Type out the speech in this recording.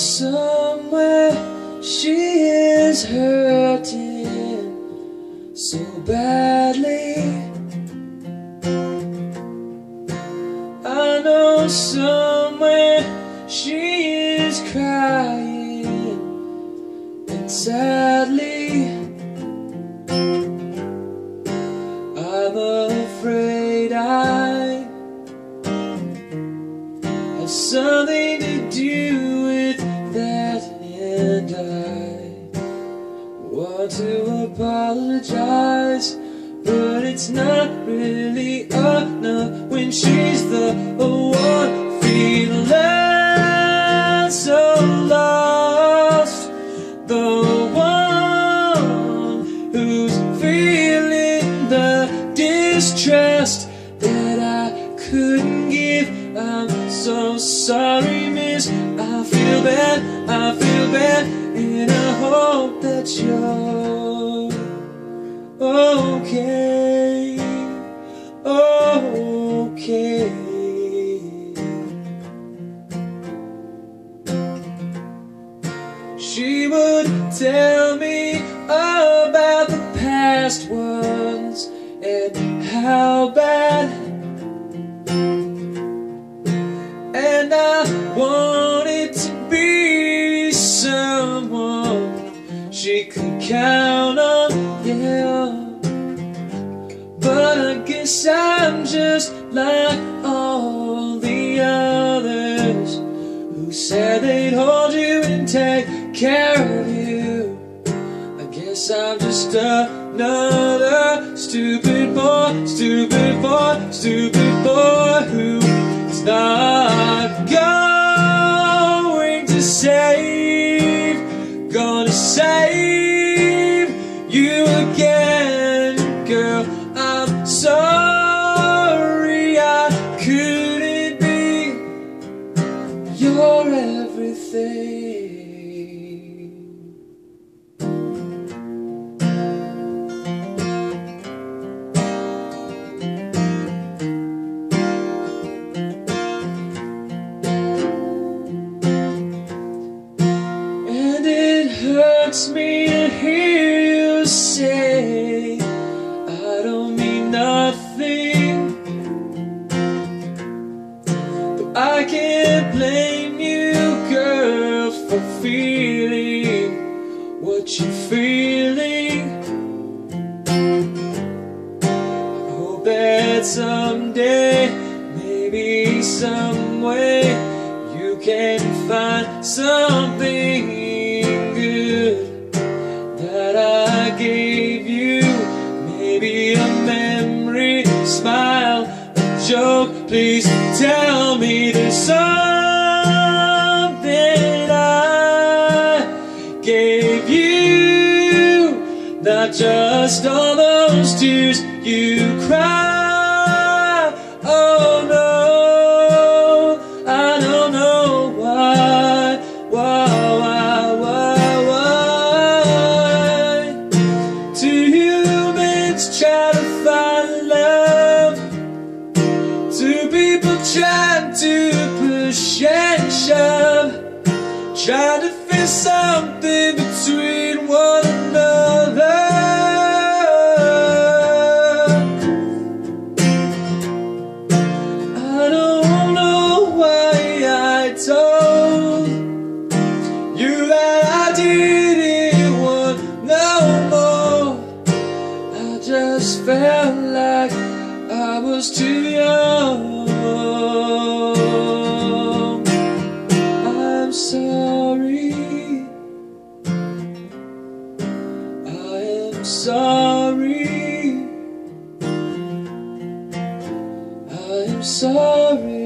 somewhere she is hurting so badly. I know somewhere she is crying. Want to apologize, but it's not really enough when she's the one feeling so lost, the one who's feeling the distrust that I couldn't give. I'm so sorry, miss. I feel bad, I feel bad, ones and how bad. And I wanted to be someone she could count on, yeah. But I guess I'm just like all the others who said they'd hold you and take care of you. I'm just another stupid boy, stupid boy, stupid boy who's not going feeling what you're feeling. I hope that someday, maybe some way, you can find something good that I gave you. Maybe a memory, smile, a joke. Please tell me there's something just all those tears you cry. Oh no, I don't know why, why, why, why, why. Two humans try to find love. Two people trying to push and shove. Trying to feel something between one another. Felt like I was too young. I'm sorry. I am sorry. I am sorry.